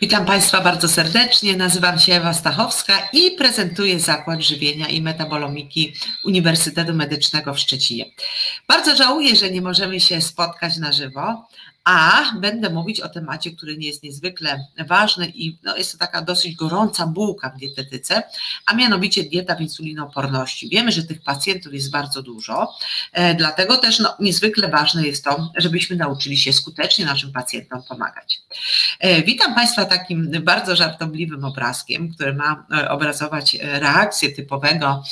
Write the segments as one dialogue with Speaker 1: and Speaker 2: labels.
Speaker 1: Witam Państwa bardzo serdecznie. Nazywam się Ewa Stachowska i prezentuję Zakład Żywienia i Metabolomiki Uniwersytetu Medycznego w Szczecinie. Bardzo żałuję, że nie możemy się spotkać na żywo, a będę mówić o temacie, który nie jest niezwykle ważny i no, jest to taka dosyć gorąca bułka w dietetyce, a mianowicie dieta w insulinooporności. Wiemy, że tych pacjentów jest bardzo dużo, e, dlatego też no, niezwykle ważne jest to, żebyśmy nauczyli się skutecznie naszym pacjentom pomagać. E, witam Państwa takim bardzo żartobliwym obrazkiem, który ma e, obrazować e, reakcję typowego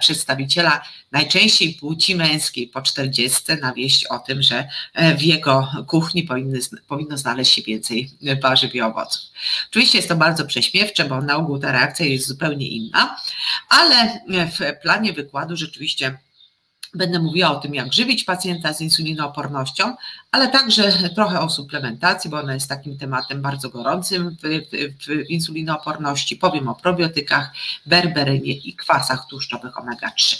Speaker 1: przedstawiciela najczęściej płci męskiej po 40 na wieść o tym, że w jego kuchni powinny, powinno znaleźć się więcej warzyw i owoców. Oczywiście jest to bardzo prześmiewcze, bo na ogół ta reakcja jest zupełnie inna, ale w planie wykładu rzeczywiście Będę mówiła o tym, jak żywić pacjenta z insulinoopornością, ale także trochę o suplementacji, bo ona jest takim tematem bardzo gorącym w, w, insulinooporności. Powiem o probiotykach, berberynie i kwasach tłuszczowych omega-3.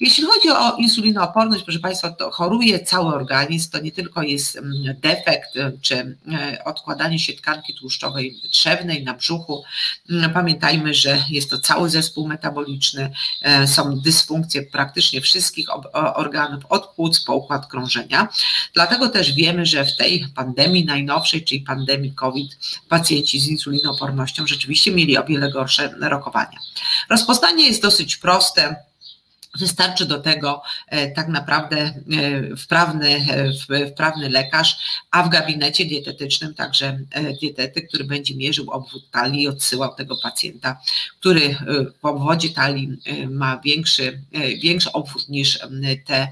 Speaker 1: Jeśli chodzi o insulinooporność, proszę Państwa, to choruje cały organizm, to nie tylko jest mm, defekt y, czy y, odkładanie się tkanki tłuszczowej trzewnej na brzuchu. Mm, pamiętajmy, że jest to cały zespół metaboliczny, y, są dysfunkcje praktycznie wszystkich organów, od płuc po układ krążenia. Dlatego też wiemy, że w tej pandemii najnowszej, czyli pandemii COVID, pacjenci z insulinoopornością rzeczywiście mieli o wiele gorsze rokowania. Rozpoznanie jest dosyć proste Wystarczy do tego e, tak naprawdę e, wprawny, e, wprawny lekarz, a w gabinecie dietetycznym także dietetyk, który będzie mierzył obwód talii i odsyłał tego pacjenta, który w obwodzie talii ma większy, większy obwód niż te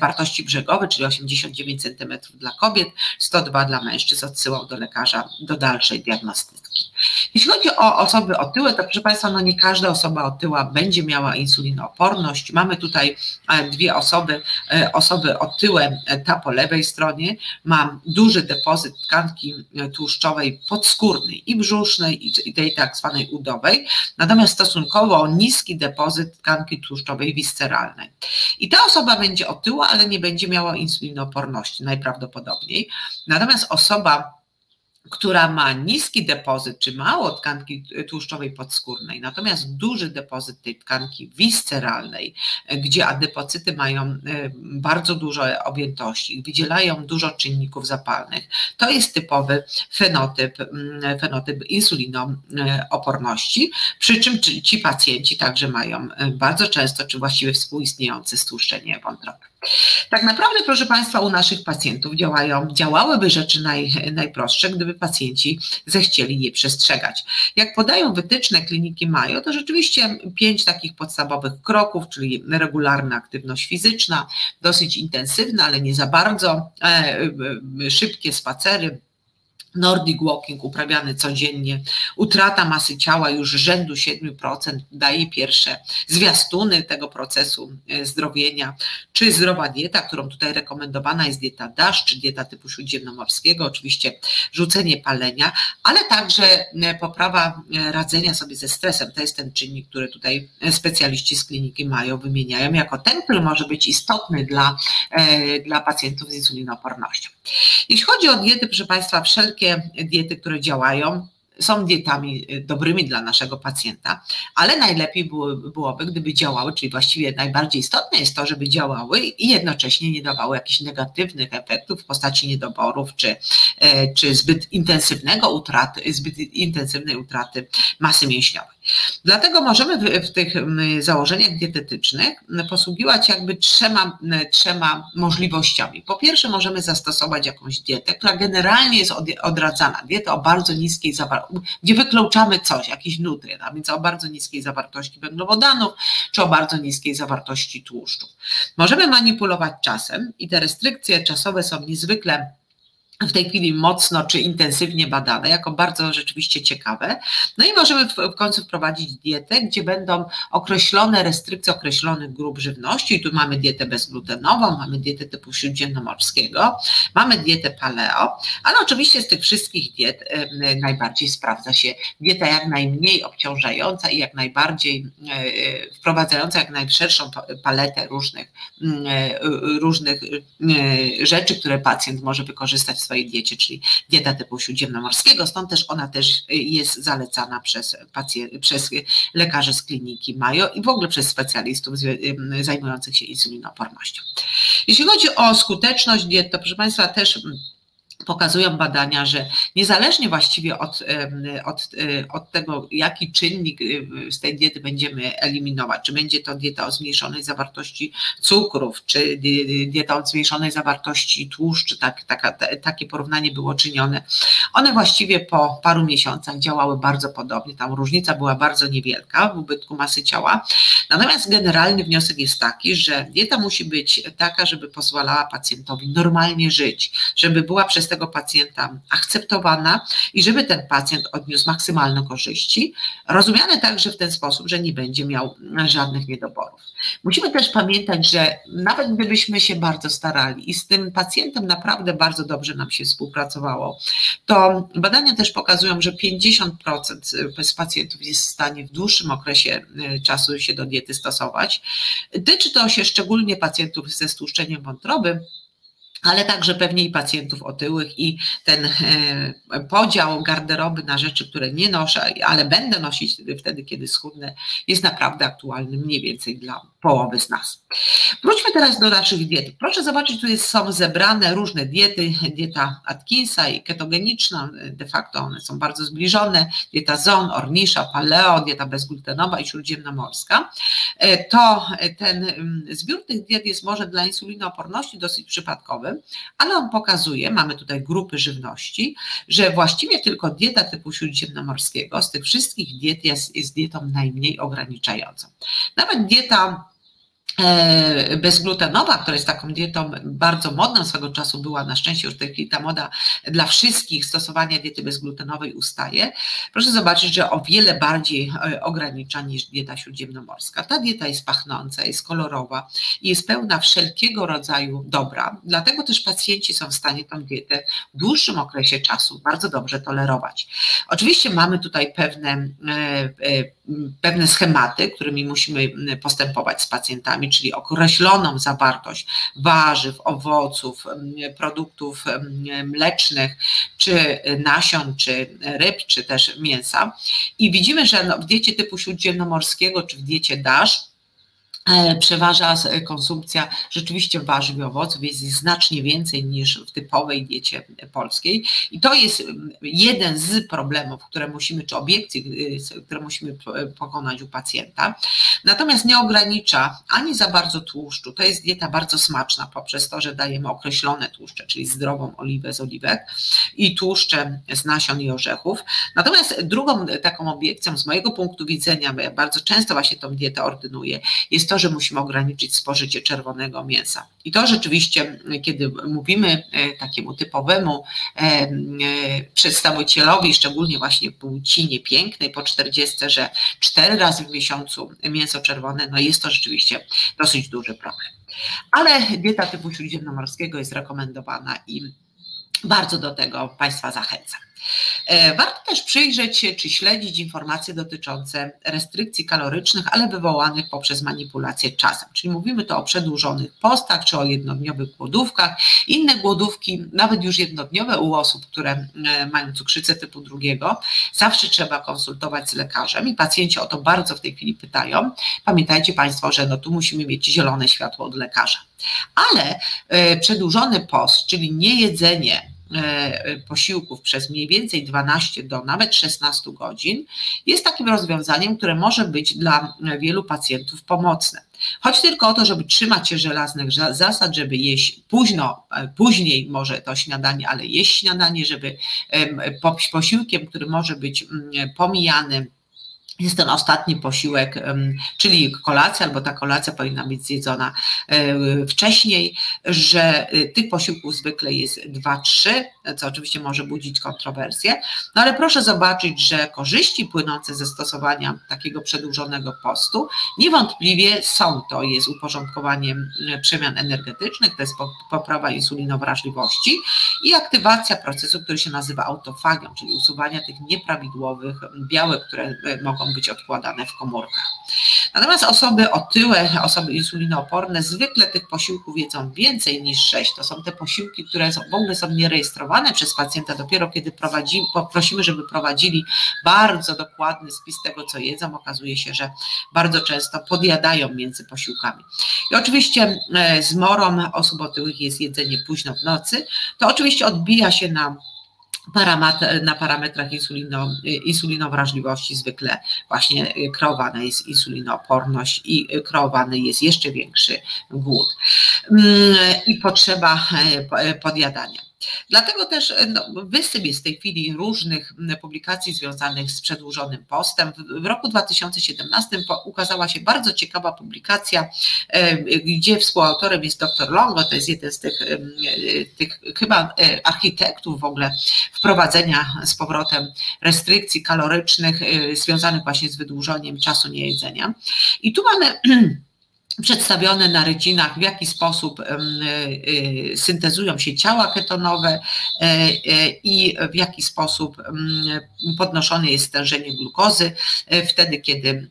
Speaker 1: wartości brzegowe, czyli 89 cm dla kobiet, 102 dla mężczyzn, odsyłał do lekarza do dalszej diagnostyki. Jeśli chodzi o osoby otyłe, to proszę Państwa, no nie każda osoba otyła będzie miała insulinooporność. Mamy tutaj e, dwie osoby, e, osoby otyłe, e, ta po lewej stronie ma duży depozyt tkanki tłuszczowej podskórnej i brzusznej i tej tak zwanej udowej, natomiast stosunkowo niski depozyt tkanki tłuszczowej visceralnej. I ta osoba będzie otyła, ale nie będzie miała insulinooporności najprawdopodobniej. Natomiast osoba która ma niski depozyt, czy mało tkanki tłuszczowej podskórnej, natomiast duży depozyt tej tkanki visceralnej, gdzie adepocyty mają e, bardzo dużo objętości, wydzielają dużo czynników zapalnych, to jest typowy fenotyp, fenotyp insulinooporności, przy czym ci pacjenci także mają e, bardzo często, czy właściwie współistniejące stłuszczenie wątroby. Tak naprawdę, proszę Państwa, u naszych pacjentów działają, działałyby rzeczy naj, najprostsze, gdyby pacjenci zechcieli je przestrzegać. Jak podają wytyczne kliniki Mayo, to rzeczywiście pięć takich podstawowych kroków, czyli regularna aktywność fizyczna, dosyć intensywna, ale nie za bardzo, e, e, szybkie spacery, Nordic walking uprawiany codziennie, utrata masy ciała już rzędu 7% daje pierwsze zwiastuny tego procesu e, zdrowienia, czy zdrowa dieta, którą tutaj rekomendowana jest dieta DASH, czy dieta typu śródziemnomorskiego, oczywiście rzucenie palenia, ale także e, poprawa e, radzenia sobie ze stresem. To jest ten czynnik, który tutaj specjaliści z kliniki mają, wymieniają jako ten, który może być istotny dla, dla pacjentów z insulinoopornością. Jeśli chodzi o diety, proszę Państwa, wszelkie diety, które działają, są dietami y, dobrymi dla naszego pacjenta, ale najlepiej było, byłoby, gdyby działały, czyli właściwie najbardziej istotne jest to, żeby działały i jednocześnie nie dawały jakichś negatywnych efektów w postaci niedoborów czy, e, czy zbyt intensywnego utraty, zbyt intensywnej utraty masy mięśniowej. Dlatego możemy w, w tych założeniach dietetycznych posługiwać jakby trzema, trzema możliwościami. Po pierwsze, możemy zastosować jakąś dietę, która generalnie jest odradzana, dietę o bardzo niskiej zawartości, gdzie wykluczamy coś, jakiś nutrient, a więc o bardzo niskiej zawartości węglowodanów, czy o bardzo niskiej zawartości tłuszczów. Możemy manipulować czasem i te restrykcje czasowe są niezwykle w tej chwili mocno czy intensywnie badane, jako bardzo rzeczywiście ciekawe. No i możemy w, końcu wprowadzić dietę, gdzie będą określone restrykcje określonych grup żywności. I tu mamy dietę bezglutenową, mamy dietę typu śródziemnomorskiego, mamy dietę paleo, ale oczywiście z tych wszystkich diet e, najbardziej sprawdza się dieta jak najmniej obciążająca i jak najbardziej e, wprowadzająca jak najszerszą paletę różnych, e, różnych rzeczy, które pacjent może wykorzystać w swojej diecie, czyli dieta typu śródziemnomorskiego, stąd też ona też jest zalecana przez, pacjent, przez lekarzy z kliniki Mayo i w ogóle przez specjalistów zajmujących się insulinopornością. Jeśli chodzi o skuteczność diet, to proszę Państwa też pokazują badania, że niezależnie właściwie od, od, e, od tego, jaki czynnik e, z tej diety będziemy eliminować, czy będzie to dieta o zmniejszonej zawartości cukrów, czy dieta o zmniejszonej zawartości tłuszczu, tak, taka, takie porównanie było czynione, one właściwie po paru miesiącach działały bardzo podobnie, tam różnica była bardzo niewielka w ubytku masy ciała, natomiast generalny wniosek jest taki, że dieta musi być taka, żeby pozwalała pacjentowi normalnie żyć, żeby była przez tego pacjenta akceptowana i żeby ten pacjent odniósł maksymalne korzyści, rozumiane także w ten sposób, że nie będzie miał żadnych niedoborów. Musimy też pamiętać, że nawet gdybyśmy się bardzo starali i z tym pacjentem naprawdę bardzo dobrze nam się współpracowało, to badania też pokazują, że 50% z pacjentów jest w stanie w dłuższym okresie e, czasu się do diety stosować. Tyczy to się szczególnie pacjentów ze stłuszczeniem wątroby, ale także pewnie i pacjentów otyłych i ten e, podział garderoby na rzeczy, które nie noszę, ale będę nosić wtedy, kiedy schudnę, jest naprawdę aktualny mniej więcej dla połowy z nas. Wróćmy teraz do naszych diet. Proszę zobaczyć, tu jest, są zebrane różne diety, dieta Atkinsa i ketogeniczna, de facto one są bardzo zbliżone, dieta Zon, Ornisza, Paleo, dieta bezglutenowa i śródziemnomorska. E, to ten mm, zbiór tych diet jest może dla insulinooporności dosyć przypadkowy, ale on pokazuje, mamy tutaj grupy żywności, że właściwie tylko dieta typu śródziemnomorskiego z tych wszystkich diet jest, jest dietą najmniej ograniczającą. Nawet dieta E, bezglutenowa, która jest taką dietą bardzo modną swego czasu była, na szczęście już tej ta moda dla wszystkich stosowania diety bezglutenowej ustaje, proszę zobaczyć, że o wiele bardziej e, ogranicza niż dieta śródziemnomorska. Ta dieta jest pachnąca, jest kolorowa i jest pełna wszelkiego rodzaju dobra, dlatego też pacjenci są w stanie tą dietę w dłuższym okresie czasu bardzo dobrze tolerować. Oczywiście mamy tutaj pewne, e, pewne schematy, którymi musimy postępować z pacjentami, czyli określoną zawartość warzyw, owoców, produktów mlecznych, czy nasion, czy ryb, czy też mięsa. I widzimy, że no, w diecie typu śródziemnomorskiego, czy w diecie DASH, przeważa konsumpcja rzeczywiście warzyw i owoców, jest znacznie więcej niż w typowej diecie polskiej. I to jest jeden z problemów, które musimy, czy obiekcji, które musimy pokonać u pacjenta. Natomiast nie ogranicza ani za bardzo tłuszczu. To jest dieta bardzo smaczna poprzez to, że dajemy określone tłuszcze, czyli zdrową oliwę z oliwek i tłuszcze z nasion i orzechów. Natomiast drugą taką obiekcją z mojego punktu widzenia, bo ja bardzo często właśnie tą dietę ordynuję, jest to, to, że musimy ograniczyć spożycie czerwonego mięsa. I to rzeczywiście, kiedy mówimy e, takiemu typowemu e, e, przedstawicielowi, szczególnie właśnie płci niepięknej po 40, że cztery razy w miesiącu mięso czerwone, no jest to rzeczywiście dosyć duży problem. Ale dieta typu śródziemnomorskiego jest rekomendowana i bardzo do tego Państwa zachęcam. E, warto też przyjrzeć się czy śledzić informacje dotyczące restrykcji kalorycznych, ale wywołanych poprzez manipulację czasem. Czyli mówimy to o przedłużonych postach czy o jednodniowych głodówkach. Inne głodówki, nawet już jednodniowe u osób, które e, mają cukrzycę typu drugiego, zawsze trzeba konsultować z lekarzem i pacjenci o to bardzo w tej chwili pytają. Pamiętajcie Państwo, że no tu musimy mieć zielone światło od lekarza. Ale e, przedłużony post, czyli niejedzenie posiłków przez mniej więcej 12 do nawet 16 godzin jest takim rozwiązaniem, które może być dla wielu pacjentów pomocne. Chodzi tylko o to, żeby trzymać się żelaznych zasad, żeby jeść późno, e, później może to śniadanie, ale jeść śniadanie, żeby posiłkiem, który może być mm, pomijany jest ten ostatni posiłek, czyli kolacja, albo ta kolacja powinna być zjedzona e, wcześniej, że e, tych posiłków zwykle jest 2-3, co oczywiście może budzić kontrowersje, no ale proszę zobaczyć, że korzyści płynące ze stosowania takiego przedłużonego postu niewątpliwie są. To jest uporządkowanie przemian energetycznych, to jest poprawa insulinowrażliwości i aktywacja procesu, który się nazywa autofagią, czyli usuwania tych nieprawidłowych białek, które e, mogą mogą być odkładane w komórkach. Natomiast osoby otyłe, osoby insulinooporne zwykle tych posiłków jedzą więcej niż 6. To są te posiłki, które są, w ogóle są nierejestrowane przez pacjenta. Dopiero kiedy prowadzimy, poprosimy, żeby prowadzili bardzo dokładny spis tego, co jedzą, okazuje się, że bardzo często podjadają między posiłkami. I oczywiście e, z morą osób otyłych jest jedzenie późno w nocy. To oczywiście odbija się na na parametrach insulino, insulinowrażliwości zwykle właśnie kreowana jest insulinooporność i kreowany jest jeszcze większy głód mm, i potrzeba e, podjadania. Dlatego też no, wysyp jest w tej chwili różnych publikacji związanych z przedłużonym postem. W roku 2017 ukazała się bardzo ciekawa publikacja, e, gdzie współautorem jest dr Longo, to jest jeden z tych, e, tych chyba e, architektów w ogóle wprowadzenia z powrotem restrykcji kalorycznych związanych właśnie z wydłużeniem czasu niejedzenia. I tu mamy przedstawione na rycinach, w jaki sposób e, e, syntezują się ciała ketonowe e, i w jaki sposób podnoszone jest stężenie glukozy wtedy, kiedy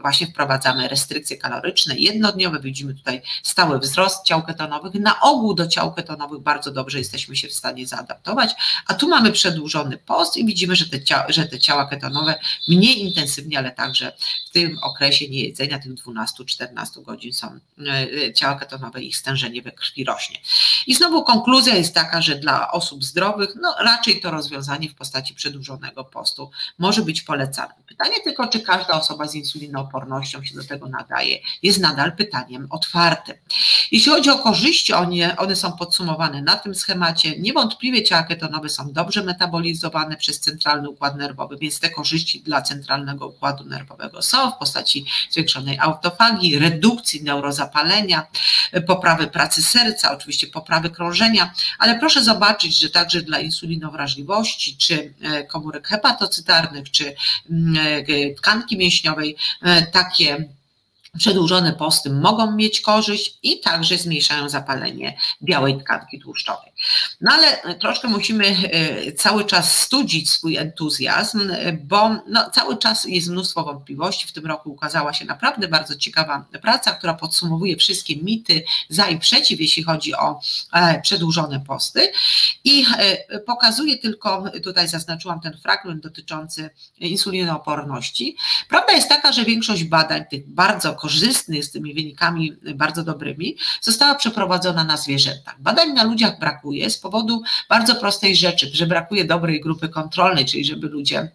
Speaker 1: właśnie wprowadzamy restrykcje kaloryczne jednodniowe. Widzimy tutaj stały wzrost ciał ketonowych. Na ogół do ciał ketonowych bardzo dobrze jesteśmy się w stanie zaadaptować, a tu mamy przedłużony post i widzimy, że te, ciała, że te ciała ketonowe mniej intensywnie, ale także w tym okresie niejedzenia, tych 12-14 godzin są e, ciała ketonowe, ich stężenie we krwi rośnie. I znowu konkluzja jest taka, że dla osób zdrowych, no raczej to rozwiązanie w postaci przedłużonego postu może być polecane. Pytanie tylko, czy każda osoba z insulinoopornością się do tego nadaje, jest nadal pytaniem otwartym. Jeśli chodzi o korzyści, one, one są podsumowane na tym schemacie. Niewątpliwie ciała ketonowe są dobrze metabolizowane przez centralny układ nerwowy, więc te korzyści dla centralnego układu nerwowego są w postaci zwiększonej autofagii, redukcji neurozapalenia, poprawy pracy serca, oczywiście poprawy krążenia, ale proszę zobaczyć, że także dla insulinowrażliwości, czy e, komórek hepatocytarnych, czy mm, e, tkanki mięśniowej, e, takie Przedłużone posty mogą mieć korzyść i także zmniejszają zapalenie białej tkanki tłuszczowej. No ale troszkę musimy e, cały czas studzić swój entuzjazm, bo no, cały czas jest mnóstwo wątpliwości. W tym roku ukazała się naprawdę bardzo ciekawa praca, która podsumowuje wszystkie mity za i przeciw, jeśli chodzi o e, przedłużone posty i e, pokazuje tylko, tutaj zaznaczyłam ten fragment dotyczący insulinooporności. Prawda jest taka, że większość badań tych bardzo korzystnych, z tymi wynikami bardzo dobrymi, została przeprowadzona na zwierzętach. Badań na ludziach brakuje z powodu bardzo prostej rzeczy, że brakuje dobrej grupy kontrolnej, czyli żeby ludzie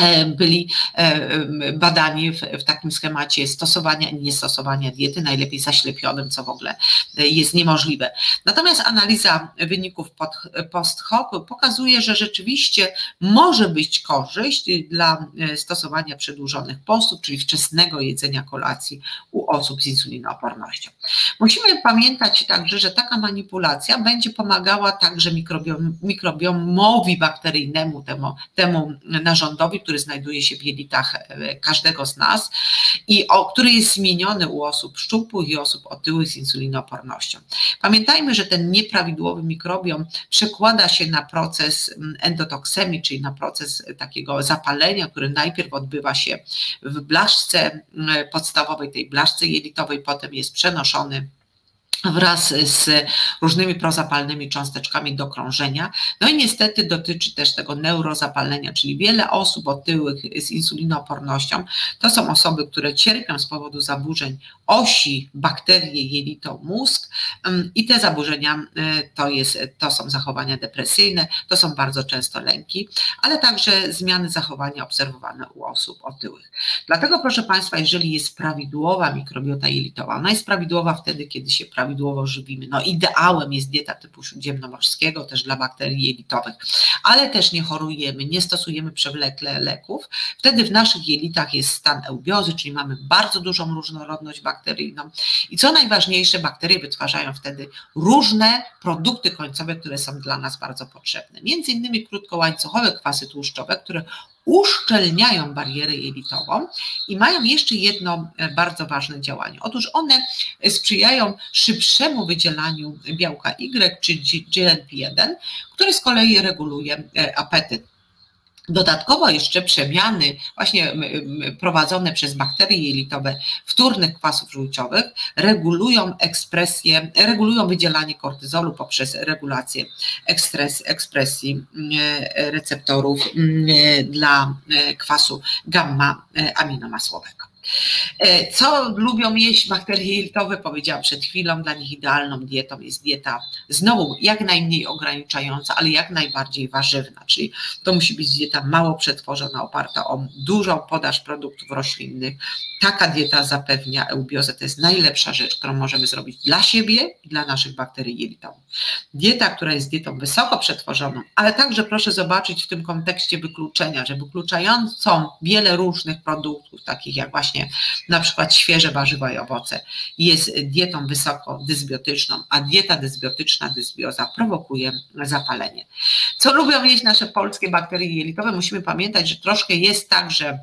Speaker 1: E, byli e, badani w, w, takim schemacie stosowania i niestosowania diety, najlepiej zaślepionym, co w ogóle jest niemożliwe. Natomiast analiza wyników post hoc pokazuje, że rzeczywiście może być korzyść dla e, stosowania przedłużonych postów, czyli wczesnego jedzenia kolacji u osób z insulinoopornością. Musimy pamiętać także, że taka manipulacja będzie pomagała także mikrobiom, mikrobiomowi bakteryjnemu, temu, temu narządowi, który znajduje się w jelitach e, każdego z nas i o, który jest zmieniony u osób szczupłych i osób otyłych z insulinoopornością. Pamiętajmy, że ten nieprawidłowy mikrobiom przekłada się na proces endotoksemii, czyli na proces takiego zapalenia, który najpierw odbywa się w blaszce podstawowej, tej blaszce jelitowej, potem jest przenoszony zgłoszony. Wraz z różnymi prozapalnymi cząsteczkami do krążenia. No i niestety dotyczy też tego neurozapalenia, czyli wiele osób otyłych z insulinoopornością to są osoby, które cierpią z powodu zaburzeń osi bakterie jelito-mózg i te zaburzenia y, to, jest, to są zachowania depresyjne, to są bardzo często lęki, ale także zmiany zachowania obserwowane u osób otyłych. Dlatego proszę Państwa, jeżeli jest prawidłowa mikrobiota jelitowa, ona jest prawidłowa wtedy, kiedy się prawidłowo prawidłowo żywimy. No ideałem jest dieta typu śródziemnomorskiego też dla bakterii jelitowych, ale też nie chorujemy, nie stosujemy przewlekle leków. Wtedy w naszych jelitach jest stan eubiozy, czyli mamy bardzo dużą różnorodność bakteryjną i co najważniejsze, bakterie wytwarzają wtedy różne produkty końcowe, które są dla nas bardzo potrzebne. Między innymi krótkołańcuchowe kwasy tłuszczowe, które uszczelniają barierę jelitową i mają jeszcze jedno e, bardzo ważne działanie. Otóż one sprzyjają szybszemu wydzielaniu białka Y czy GLP-1, który z kolei reguluje e, apetyt. Dodatkowo jeszcze przemiany właśnie prowadzone przez bakterie jelitowe wtórnych kwasów żółciowych regulują ekspresję, regulują wydzielanie kortyzolu poprzez regulację ekspresji receptorów dla kwasu gamma aminomasłowego. E, co lubią jeść bakterie jelitowe? Powiedziałam przed chwilą, dla nich idealną dietą jest dieta znowu jak najmniej ograniczająca, ale jak najbardziej warzywna, czyli to musi być dieta mało przetworzona, oparta o dużą podaż produktów roślinnych. Taka dieta zapewnia eubiozę, to jest najlepsza rzecz, którą możemy zrobić dla siebie i dla naszych bakterii jelitowych. Dieta, która jest dietą wysoko przetworzoną, ale także proszę zobaczyć w tym kontekście wykluczenia, że wykluczającą wiele różnych produktów, takich jak właśnie na przykład świeże warzywa i owoce, jest dietą wysoko dysbiotyczną, a dieta dysbiotyczna, dysbioza prowokuje zapalenie. Co lubią jeść nasze polskie bakterie jelitowe? Musimy pamiętać, że troszkę jest tak, że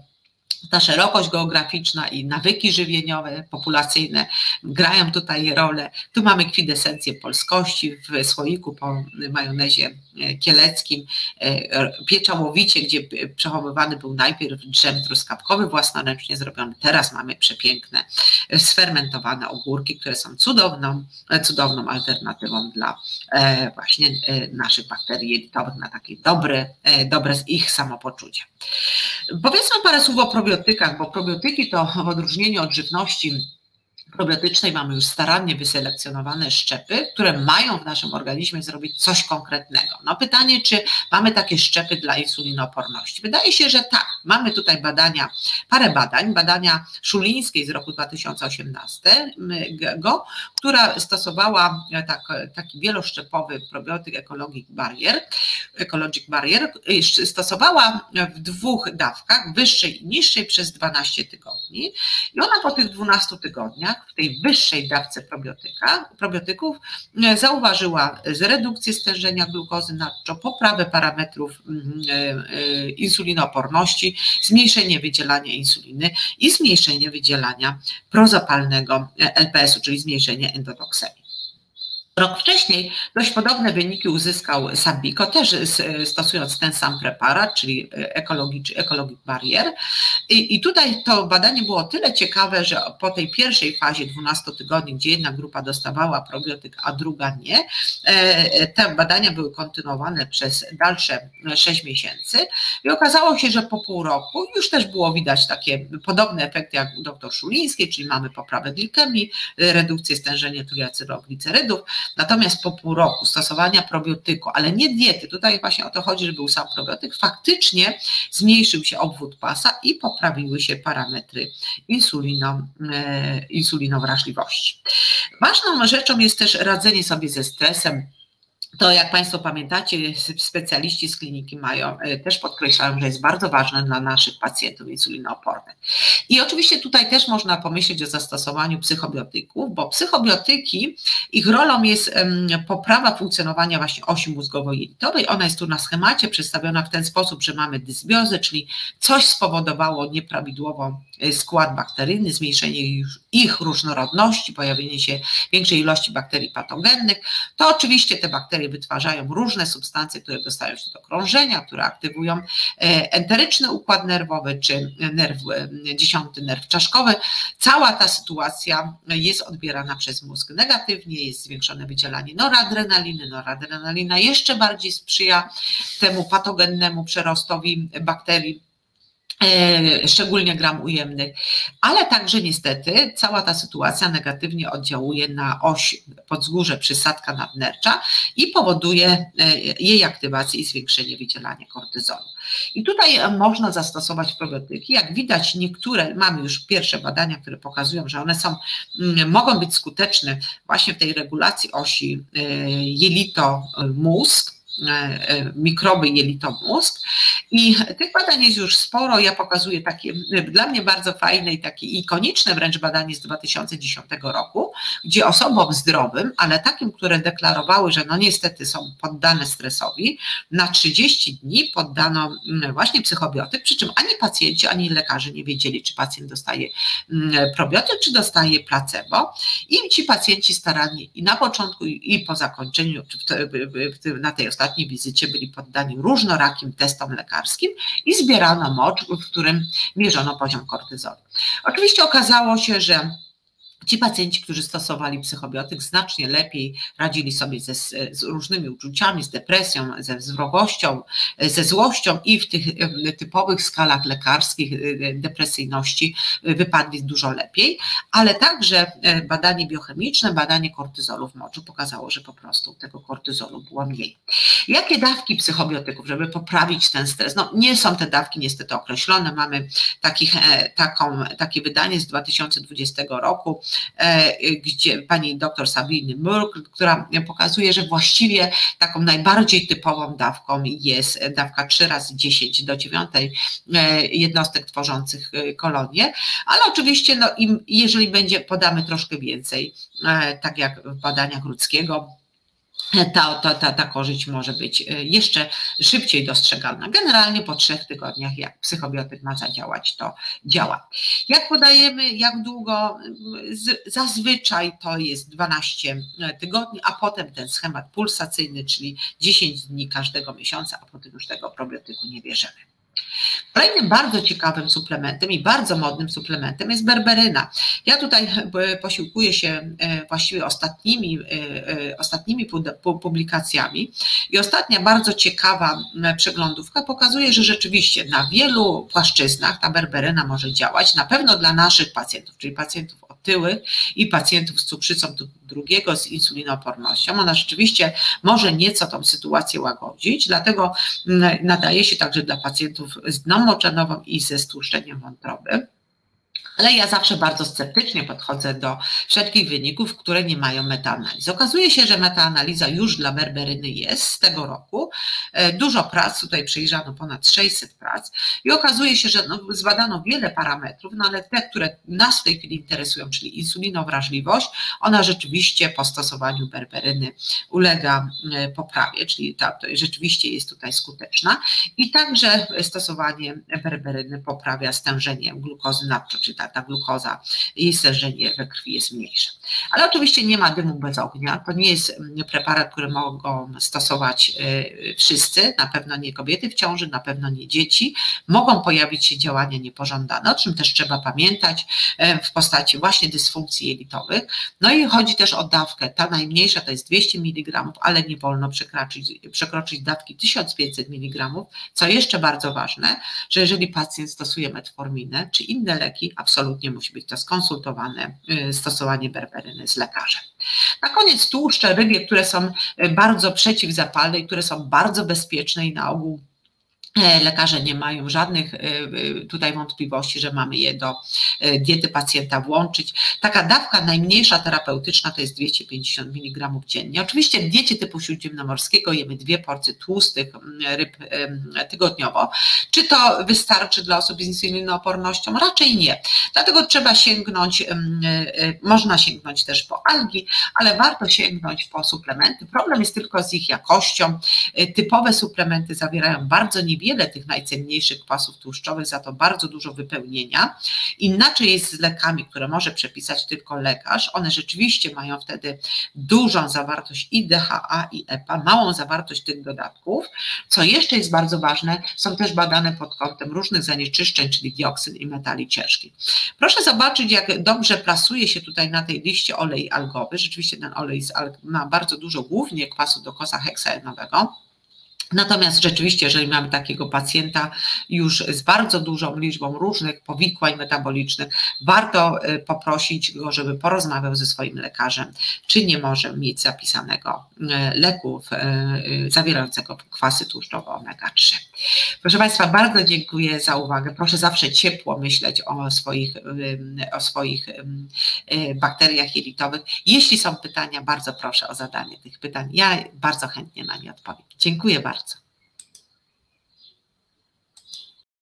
Speaker 1: ta szerokość geograficzna i nawyki żywieniowe, populacyjne grają tutaj rolę. Tu mamy kwintesencję polskości w słoiku po majonezie e, kieleckim, e, pieczałowicie, gdzie przechowywany był najpierw drzem truskawkowy własnoręcznie zrobiony. Teraz mamy przepiękne, e, sfermentowane ogórki, które są cudowną, cudowną alternatywą dla właśnie naszych bakterii jelitowych na takie dobre, dobre ich samopoczucie. Powiedzmy parę słów o probiotykach, bo probiotyki to w odróżnieniu od żywności probiotycznej mamy już starannie wyselekcjonowane szczepy, które mają w naszym organizmie zrobić coś konkretnego. No pytanie, czy mamy takie szczepy dla insulinooporności? Wydaje się, że tak. Mamy tutaj badania, parę badań, badania Szulińskiej z roku 2018, go, która stosowała tak, taki wieloszczepowy probiotyk Ecologic Barrier, Ecologic Barrier, stosowała w dwóch dawkach, wyższej i niższej przez 12 tygodni i ona po tych 12 tygodniach w tej wyższej dawce probiotyków e, zauważyła redukcję stężenia glukozy nadczo, poprawę parametrów mm, e, e, insulinoporności, zmniejszenie wydzielania insuliny i zmniejszenie wydzielania prozapalnego LPS-u, czyli zmniejszenie endotoksemii. Rok wcześniej dość podobne wyniki uzyskał Sabiko, też stosując ten sam preparat, czyli Ecologic, Ecologic Barrier. I, I, tutaj to badanie było tyle ciekawe, że po tej pierwszej fazie 12 tygodni, gdzie jedna grupa dostawała probiotyk, a druga nie, e, te badania były kontynuowane przez dalsze 6 miesięcy i okazało się, że po pół roku już też było widać takie podobne efekty jak u dr Szulińskiej, czyli mamy poprawę glikemii, redukcję stężenia triacyloglicerydów, Natomiast po pół roku stosowania probiotyku, ale nie diety, tutaj właśnie o to chodzi, że był sam probiotyk, faktycznie zmniejszył się obwód pasa i poprawiły się parametry insulino, e, insulinowrażliwości. Ważną rzeczą jest też radzenie sobie ze stresem, to jak Państwo pamiętacie, specjaliści z kliniki mają, e, też podkreślają, że jest bardzo ważne dla naszych pacjentów insulinoopornych. I oczywiście tutaj też można pomyśleć o zastosowaniu psychobiotyków, bo psychobiotyki, ich rolą jest poprawa funkcjonowania właśnie osi mózgowo-jelitowej. Ona jest tu na schemacie przedstawiona w ten sposób, że mamy dysbiozę, czyli coś spowodowało nieprawidłową e, skład bakteryjny, zmniejszenie ich różnorodności, pojawienie się większej ilości bakterii patogennych. To oczywiście te bakterie wytwarzają różne substancje, które dostają się do krążenia, które aktywują e, enteryczny układ nerwowy czy nerw, e, dziesiąty nerw czaszkowy. Cała ta sytuacja jest odbierana przez mózg negatywnie, jest zwiększone wydzielanie noradrenaliny. Noradrenalina jeszcze bardziej sprzyja temu patogennemu przerostowi bakterii szczególnie gram ujemnych, ale także niestety cała ta sytuacja negatywnie oddziałuje na oś podzgórze przysadka nadnercza i powoduje e, jej aktywację i zwiększenie wydzielania kortyzolu. I tutaj można zastosować probiotyki. Jak widać, niektóre, mamy już pierwsze badania, które pokazują, że one są, mm, mogą być skuteczne właśnie w tej regulacji osi e, jelito-mózg, E, e, mikroby jelito-mózg i tych badań jest już sporo. Ja pokazuję takie dla mnie bardzo fajne i takie ikoniczne wręcz badanie z 2010 roku, gdzie osobom zdrowym, ale takim, które deklarowały, że no niestety są poddane stresowi, na 30 dni poddano mm, właśnie psychobiotyk, przy czym ani pacjenci, ani lekarze nie wiedzieli, czy pacjent dostaje mm, probiotyk, czy dostaje placebo. I ci pacjenci starannie i na początku, i po zakończeniu, na tej ostatniej ostatniej wizycie byli poddani różnorakim testom lekarskim i zbierano mocz, w którym mierzono poziom kortyzolu. Oczywiście okazało się, że Ci pacjenci, którzy stosowali psychobiotyk, znacznie lepiej radzili sobie ze, z różnymi uczuciami, z depresją, ze wzrogością, ze złością i w tych typowych skalach lekarskich y, depresyjności wypadli dużo lepiej, ale także badanie biochemiczne, badanie kortyzolu w moczu pokazało, że po prostu tego kortyzolu było mniej. Jakie dawki psychobiotyków, żeby poprawić ten stres? No nie są te dawki niestety określone, mamy takich, e, taką, takie wydanie z 2020 roku, gdzie pani doktor Sabiny Murk, która pokazuje, że właściwie taką najbardziej typową dawką jest dawka 3 razy 10 do 9 e, jednostek tworzących e, kolonie, ale oczywiście no, im, jeżeli będzie, podamy troszkę więcej, tak jak w badaniach ludzkiego, ta, ta, ta, ta korzyść może być e, jeszcze szybciej dostrzegalna. Generalnie po trzech tygodniach, jak psychobiotyk ma zadziałać, to działa. Jak podajemy, jak długo? Zazwyczaj to jest 12 e, tygodni, a potem ten schemat pulsacyjny, czyli 10 dni każdego miesiąca, a potem już tego probiotyku nie bierzemy. Kolejnym bardzo ciekawym suplementem i bardzo modnym suplementem jest berberyna. Ja tutaj e, posiłkuję się e, właściwie ostatnimi, e, ostatnimi publikacjami i ostatnia bardzo ciekawa przeglądówka pokazuje, że rzeczywiście na wielu płaszczyznach ta berberyna może działać, na pewno dla naszych pacjentów, czyli pacjentów otyłych i pacjentów z cukrzycą drugiego, z insulinoopornością. Ona rzeczywiście może nieco tą sytuację łagodzić, dlatego nadaje się także dla pacjentów z dną moczanową i ze stłuszczeniem wątroby. Ale ja zawsze bardzo sceptycznie podchodzę do wszelkich wyników, które nie mają metaanalizy. Okazuje się, że metaanaliza już dla berberyny jest z tego roku. E, dużo prac, tutaj przejrzano ponad 600 prac i okazuje się, że no, zbadano wiele parametrów, no ale te, które nas w tej chwili interesują, czyli insulinowrażliwość, ona rzeczywiście po stosowaniu berberyny ulega e, poprawie, czyli ta, rzeczywiście jest tutaj skuteczna i także stosowanie berberyny poprawia stężenie glukozy nadczo, czyli ta, ta glukoza, jej stężenie we krwi jest mniejsze. Ale oczywiście nie ma dymu bez ognia. To nie jest mm, preparat, który mogą stosować y, wszyscy, na pewno nie kobiety w ciąży, na pewno nie dzieci. Mogą pojawić się działania niepożądane, o czym też trzeba pamiętać y, w postaci właśnie dysfunkcji jelitowych. No i chodzi też o dawkę. Ta najmniejsza to jest 200 mg, ale nie wolno przekroczyć, przekroczyć dawki 1500 mg. Co jeszcze bardzo ważne, że jeżeli pacjent stosuje metforminę czy inne leki, absolutnie musi być to skonsultowane y, stosowanie berberyny z lekarzem. Na koniec tłuszcze, rybie, które są y, bardzo przeciwzapalne i które są bardzo bezpieczne i na ogół lekarze nie mają żadnych e, e, tutaj wątpliwości, że mamy je do diety pacjenta włączyć. Taka dawka najmniejsza terapeutyczna to jest 250 mg dziennie. Oczywiście w diecie typu śródziemnomorskiego jemy dwie porcje tłustych ryb tygodniowo. Czy to wystarczy dla osób z insulinoopornością? Raczej nie. Dlatego trzeba sięgnąć, można sięgnąć też po algi, ale warto sięgnąć po suplementy. Problem jest tylko z ich jakością. Typowe suplementy zawierają bardzo niewiele niewiele tych najcenniejszych kwasów tłuszczowych, za to bardzo dużo wypełnienia. Inaczej jest z lekami, które może przepisać tylko lekarz. One rzeczywiście mają wtedy dużą zawartość i DHA, i EPA, małą zawartość tych dodatków. Co jeszcze jest bardzo ważne, są też badane pod kątem różnych zanieczyszczeń, czyli dioksyn i metali ciężkich. Proszę zobaczyć, jak dobrze plasuje się tutaj na tej liście olej algowy. Rzeczywiście ten olej ma bardzo dużo głównie kwasu do kosa heksaenowego. Natomiast rzeczywiście, jeżeli mamy takiego pacjenta już z bardzo dużą liczbą różnych powikłań metabolicznych, warto y, poprosić go, żeby porozmawiał ze swoim lekarzem, czy nie może mieć zapisanego y, leku y, zawierającego kwasy tłuszczowe omega-3. Proszę Państwa, bardzo dziękuję za uwagę. Proszę zawsze ciepło myśleć o swoich, o swoich bakteriach jelitowych. Jeśli są pytania, bardzo proszę o zadanie tych pytań. Ja bardzo chętnie na nie odpowiem. Dziękuję bardzo.